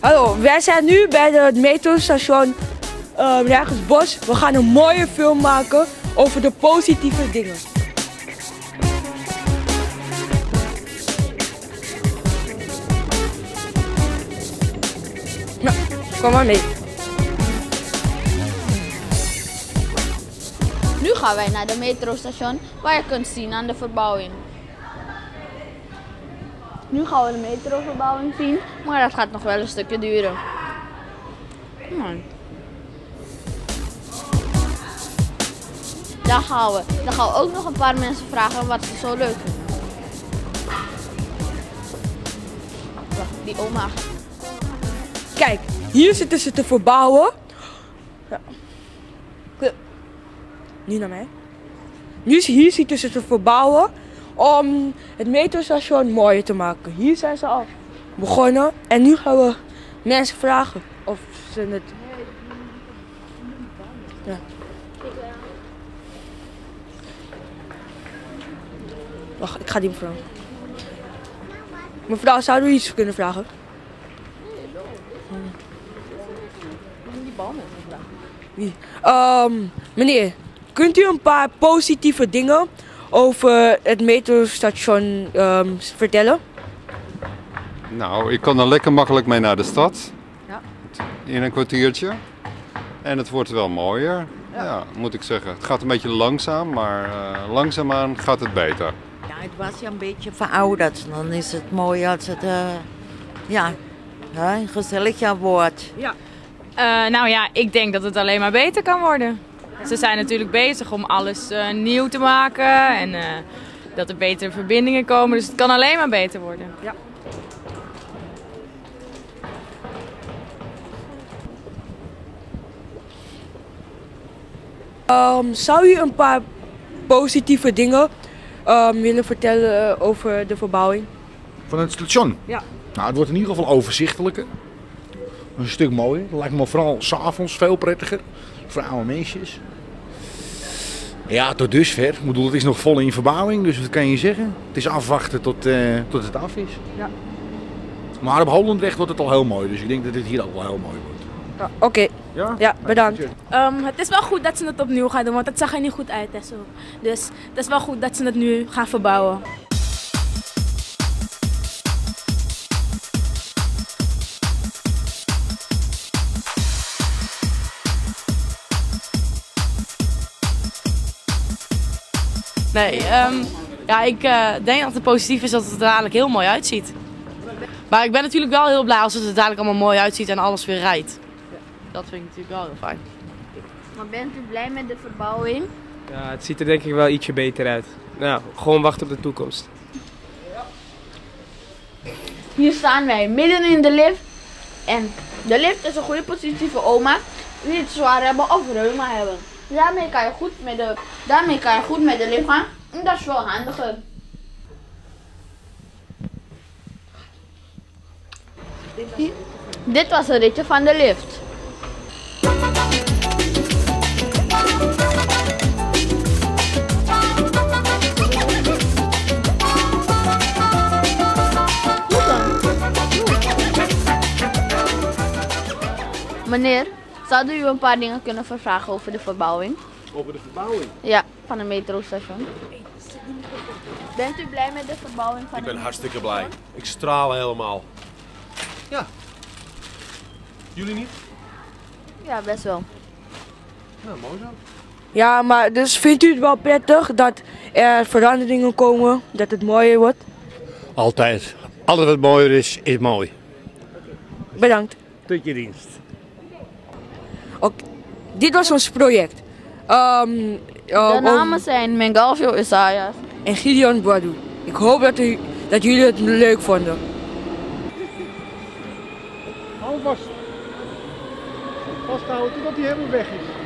Hallo, wij zijn nu bij het metrostation um, Bos. We gaan een mooie film maken over de positieve dingen. Nou, kom maar mee. Nu gaan wij naar de metrostation waar je kunt zien aan de verbouwing. Nu gaan we de metroverbouwing zien, maar dat gaat nog wel een stukje duren. Hmm. Daar gaan we. Dan gaan we ook nog een paar mensen vragen wat ze zo leuk vinden. Wacht, die oma. Kijk, hier zitten ze te verbouwen. Ja. Nu naar mij. Nu, hier zitten ze te verbouwen om het metrostation mooier te maken. Hier zijn ze al begonnen en nu gaan we mensen vragen of ze het... Ja. Wacht, ik ga die mevrouw. Mevrouw, zouden we iets kunnen vragen? Wie? Um, meneer, kunt u een paar positieve dingen over het metrostation um, vertellen? Nou, ik kan er lekker makkelijk mee naar de stad. Ja. In een kwartiertje. En het wordt wel mooier. Ja. moet ik zeggen. Het gaat een beetje langzaam, maar uh, langzaamaan gaat het beter. Ja, het was ja een beetje verouderd. Dan is het mooi als het uh, ja, een gezellig wordt. Ja. Uh, nou ja, ik denk dat het alleen maar beter kan worden. Ze zijn natuurlijk bezig om alles uh, nieuw te maken en uh, dat er betere verbindingen komen. Dus het kan alleen maar beter worden. Ja. Um, zou je een paar positieve dingen um, willen vertellen over de verbouwing? Van het station? Ja. Nou, het wordt in ieder geval overzichtelijker. Een stuk mooier. Dat lijkt me vooral s'avonds veel prettiger voor oude meisjes. Ja, tot dusver. Ik bedoel, het is nog vol in verbouwing, dus wat kan je zeggen? Het is afwachten tot, uh, tot het af is. Ja. Maar op Holendrecht wordt het al heel mooi, dus ik denk dat dit hier ook wel heel mooi wordt. Ja, Oké, okay. ja? ja, bedankt. Um, het is wel goed dat ze het opnieuw gaan doen, want het zag er niet goed uit. Hè, zo. Dus het is wel goed dat ze het nu gaan verbouwen. Nee, um, ja, ik uh, denk dat het positief is dat het er dadelijk heel mooi uitziet. Maar ik ben natuurlijk wel heel blij als het er dadelijk allemaal mooi uitziet en alles weer rijdt. Dat vind ik natuurlijk wel heel fijn. Maar bent u blij met de verbouwing? Ja, het ziet er denk ik wel ietsje beter uit. Nou, gewoon wachten op de toekomst. Hier staan wij midden in de lift. En de lift is een goede positie voor oma die het zwaar hebben of reuma hebben. Daarmee kan je goed met de, daarmee kan je goed met de lift gaan. En dat is wel handiger. Dit was een ritje van de lift. Meneer, zouden u een paar dingen kunnen vragen over de verbouwing? Over de verbouwing? Ja, van een metrostation. Bent u blij met de verbouwing van Ik ben hartstikke blij. Ik straal helemaal. Ja. Jullie niet? Ja, best wel. Nou, mooi zo. Ja, maar dus vindt u het wel prettig dat er veranderingen komen, dat het mooier wordt? Altijd. Alles wat mooier is, is mooi. Bedankt. Tot je dienst. Okay. Dit was ons project. Um, uh, de namen zijn Mengalvio Isaias en Gideon Boadu. Ik hoop dat, u, dat jullie het leuk vonden. Hou vast. Vasthouden totdat hij helemaal weg is.